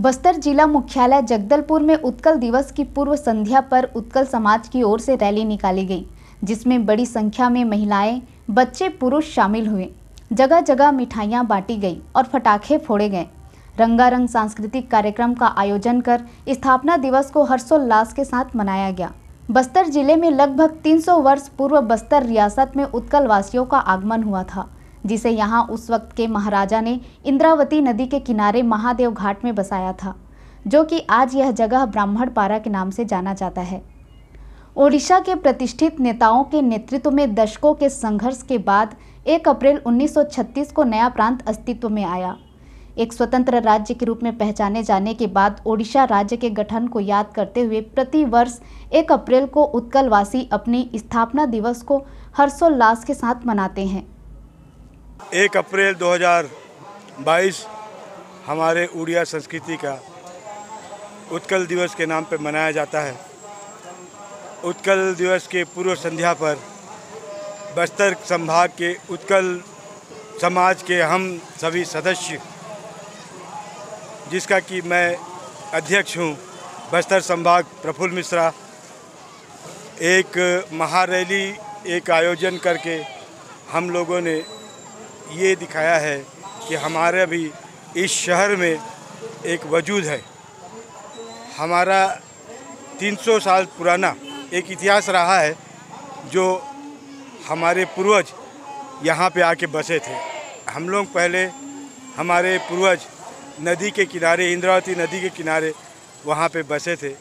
बस्तर जिला मुख्यालय जगदलपुर में उत्कल दिवस की पूर्व संध्या पर उत्कल समाज की ओर से रैली निकाली गई, जिसमें बड़ी संख्या में महिलाएँ, बच्चे, पुरुष शामिल हुए। जगह जगह मिठाइयाँ बांटी गई और फटाखे फोड़े गए। रंगारंग सांस्कृतिक कार्यक्रम का आयोजन कर स्थापना दिवस को हर्षोल्लास के साथ मनाया गया। बस्तर ज़िले में लगभग 300 वर्ष पूर्व बस्तर रियासत में उत्कल वासियों का आगमन हुआ था। जिसे यहाँ उस वक्त के महाराजा ने इंद्रावती नदी के किनारे महादेव घाट में बसाया था, जो कि आज यह जगह ब्राह्मण पारा के नाम से जाना जाता है। ओडिशा के प्रतिष्ठित नेताओं के नेतृत्व में दशकों के संघर्ष के बाद 1 अप्रैल 1936 को नया प्रांत अस्तित्व में आया। एक स्वतंत्र राज्य के रूप में पहचाने जाने के बाद ओडिशा राज्य के गठन को याद करते हुए प्रति वर्ष एक अप्रैल को उत्कलवासी अपनी स्थापना दिवस को हर्षोल्लास के साथ मनाते हैं। एक अप्रैल 2022 हमारे उड़िया संस्कृति का उत्कल दिवस के नाम पर मनाया जाता है। उत्कल दिवस के पूर्व संध्या पर बस्तर संभाग के उत्कल समाज के हम सभी सदस्य, जिसका कि मैं अध्यक्ष हूँ, बस्तर संभाग प्रफुल्ल मिश्रा, एक महारैली, एक आयोजन करके हम लोगों ने ये दिखाया है कि हमारे भी इस शहर में एक वजूद है। हमारा 300 साल पुराना एक इतिहास रहा है जो हमारे पूर्वज यहाँ पे आके बसे थे। हम लोग पहले हमारे पूर्वज नदी के किनारे, इंद्रावती नदी के किनारे वहाँ पे बसे थे।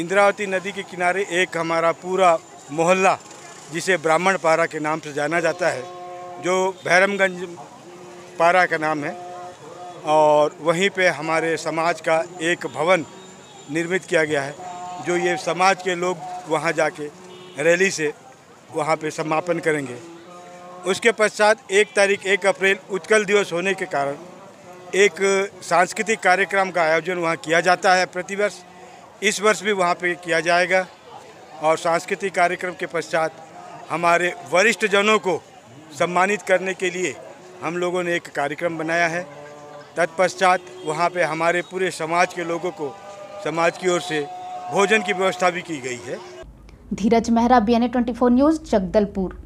इंद्रावती नदी के किनारे एक हमारा पूरा मोहल्ला, जिसे ब्राह्मण पारा के नाम से जाना जाता है जो भैरमगंज पारा का नाम है, और वहीं पे हमारे समाज का एक भवन निर्मित किया गया है, जो ये समाज के लोग वहाँ जाके रैली से वहाँ पे समापन करेंगे। उसके पश्चात एक तारीख, एक अप्रैल, उत्कल दिवस होने के कारण एक सांस्कृतिक कार्यक्रम का आयोजन वहाँ किया जाता है प्रतिवर्ष। इस वर्ष भी वहाँ पे किया जाएगा, और सांस्कृतिक कार्यक्रम के पश्चात हमारे वरिष्ठ जनों को सम्मानित करने के लिए हम लोगों ने एक कार्यक्रम बनाया है। तत्पश्चात वहाँ पे हमारे पूरे समाज के लोगों को समाज की ओर से भोजन की व्यवस्था भी की गई है। Dheeraj Mehra B N news Jagdalpur.